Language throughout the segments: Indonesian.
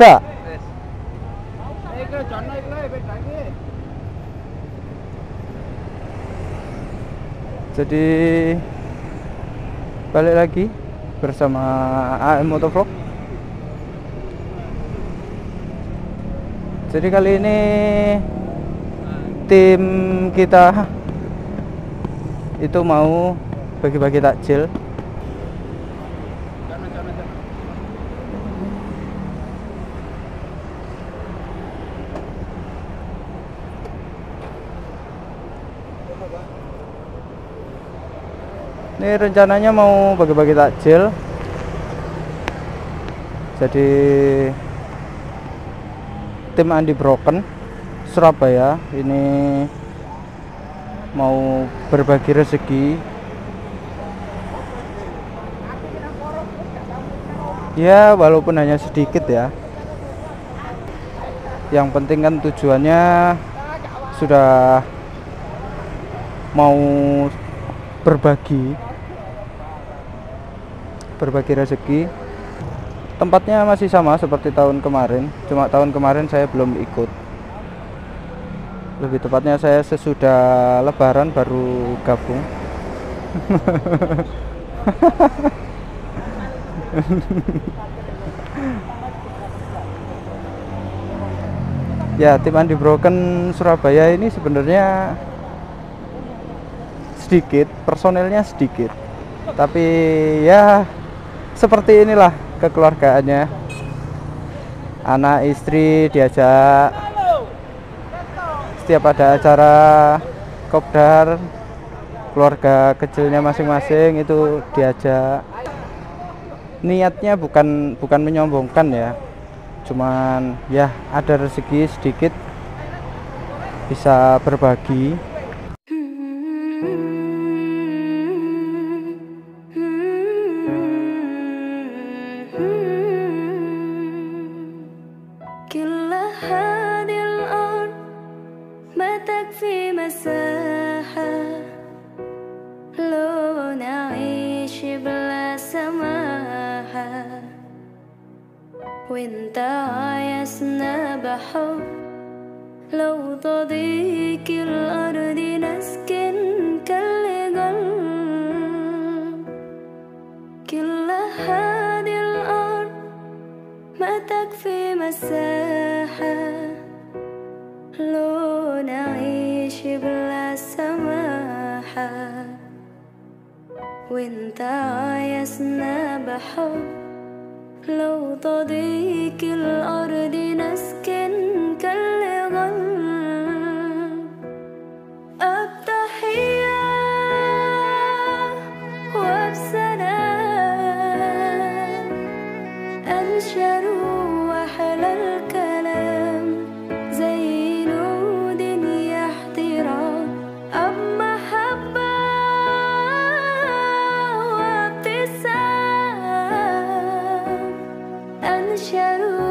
Jadi balik lagi bersama AM Motovlog. Jadi kali ini tim kita itu mau bagi-bagi takjil. Ini rencananya mau bagi-bagi takjil. Jadi tim Andi Broken Surabaya ini mau berbagi rezeki. Ya, walaupun hanya sedikit ya. Yang penting kan tujuannya sudah mau berbagi berbagi rezeki. Tempatnya masih sama seperti tahun kemarin cuma tahun kemarin saya belum ikut. Lebih tepatnya saya sesudah lebaran baru gabung. Ya tim Andi Broken Surabaya ini sebenarnya sedikit personelnya sedikit. Tapi ya seperti inilah kekeluargaannya. Anak istri diajak. Setiap ada acara kopdar keluarga kecilnya masing-masing itu diajak. Niatnya bukan bukan menyombongkan ya. Cuman ya ada rezeki sedikit bisa berbagi ما تكفي مساحة. لو نعيش بلا سماحة. وانت عايزنا بحب. لو تضيق الأرض نسكن كالجل كل هذه الأرض ما تكفي مساحة. وانت عايزنا بحب. لو تضيق الأرض Hallelujah.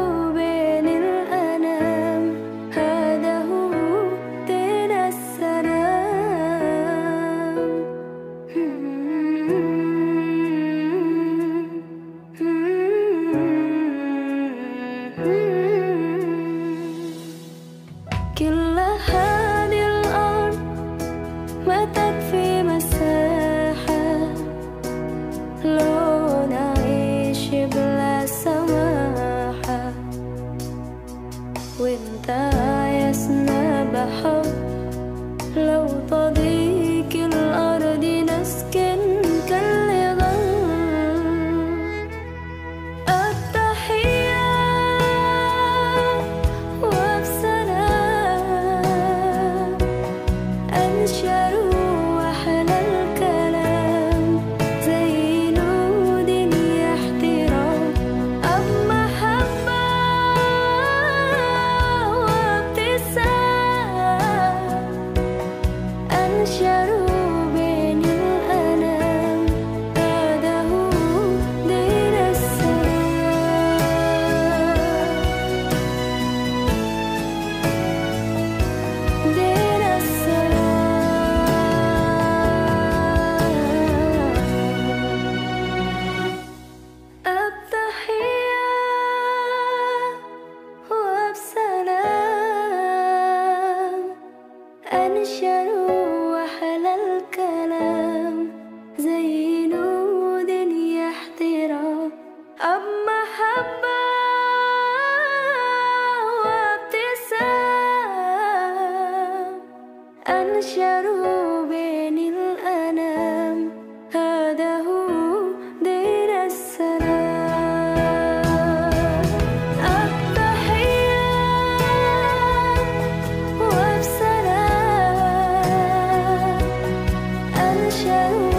前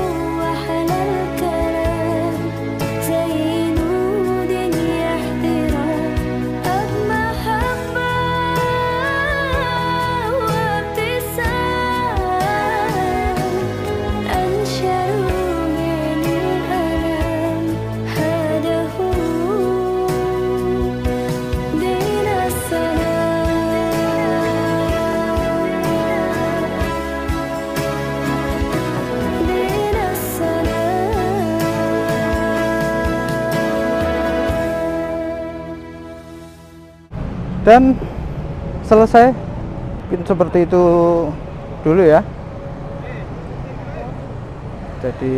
dan selesai. Mungkin seperti itu dulu ya. Jadi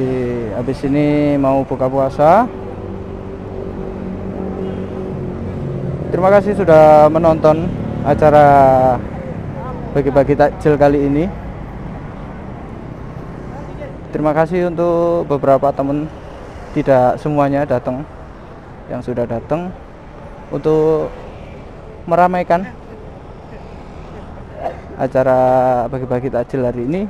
habis ini mau buka puasa. Terima kasih sudah menonton acara bagi-bagi takjil kali ini. Terima kasih untuk beberapa teman. Tidak semuanya datang yang sudah datang. Untuk meramaikan acara bagi-bagi takjil hari ini.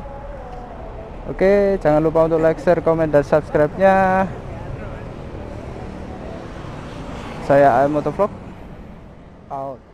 Oke jangan lupa untuk like share komen dan subscribe nya saya AM Motovlog. Out